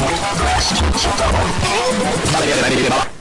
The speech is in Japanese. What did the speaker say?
まだやれないでいれば